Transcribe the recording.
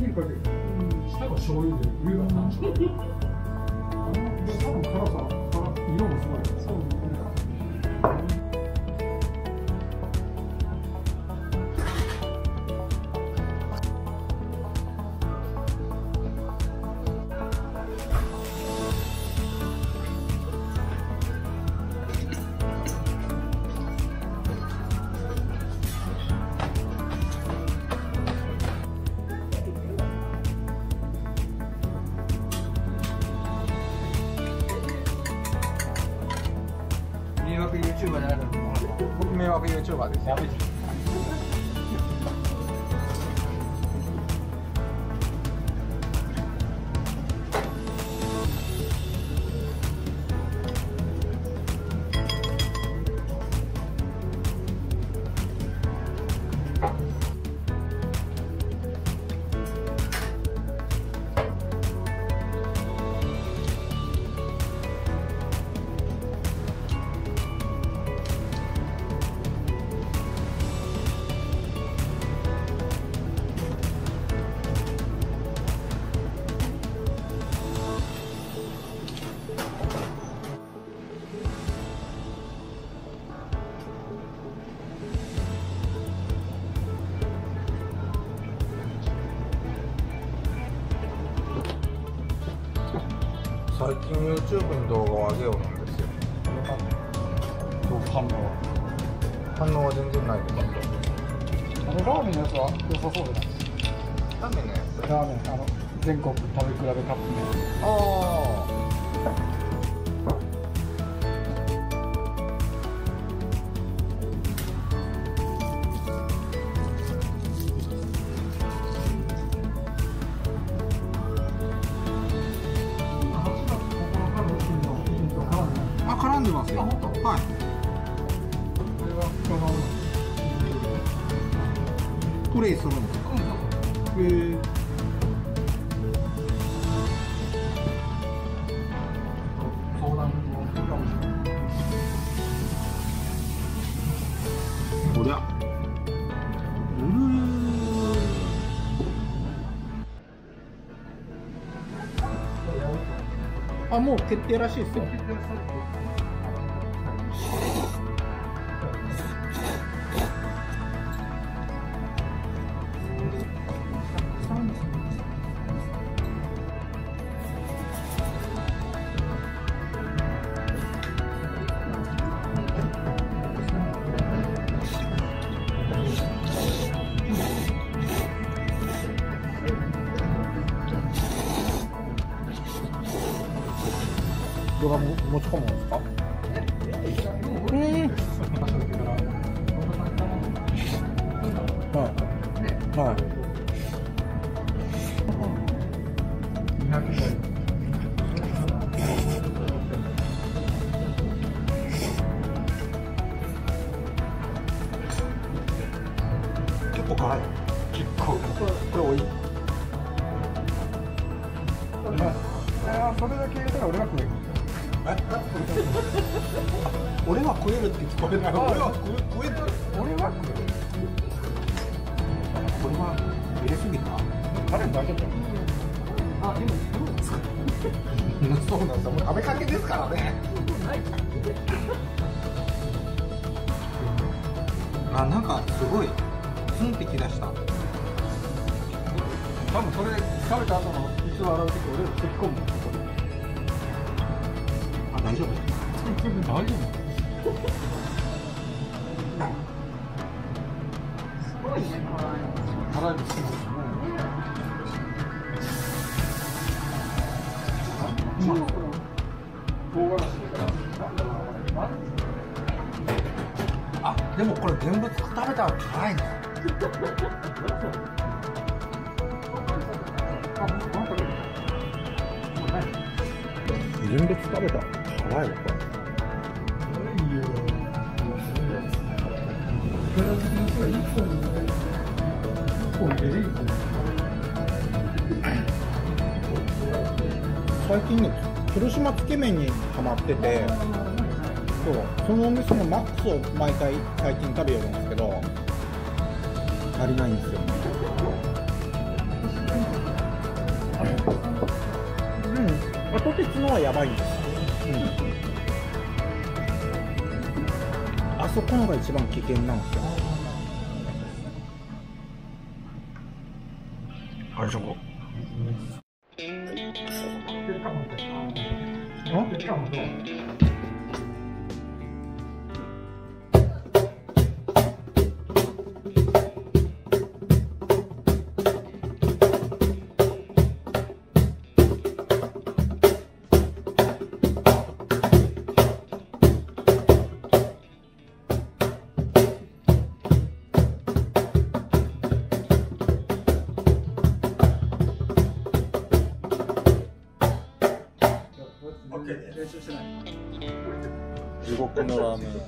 真剣にかける下が醤油で上が山椒で多分辛さ辛色もすごいそう YouTuber である僕迷惑 YouTuber ですやべ最近 YouTube に動画を上げようなんですよ。反応。反応は全然ないですあのラーメンのやつは良さそうじゃないダメね。ラーメンあの全国食べ比べカップ麺。ああんでますよ。はい。プレイするんですか？へえ相あもう決定らしいですよ。動画も持ち込むんですか？うん。はい。はい。結構辛い。結構これ多い？あそれだけら俺が食える俺は食えるって聞こえない俺は食え食える俺は食えるこれは入れすぎた彼だけだあでもどうですかそうなんですよもう食べかけですからねあなんかすごいツンってきだした多分それ食べた後の椅子を洗う時俺咳き込む大丈夫？大丈夫。辛いの好きなんです。ね唐辛子あでもこれ現物食べたら辛いね。食べたないのか最近ね広島つけ麺にはまっててそうそのお店のマックスを毎回最近食べようんですけど足りないんですよね。うん後鉄のはやばいんです。あそこのが一番危険なんですよ。あれそこ。あ結果もどう地獄のラーメン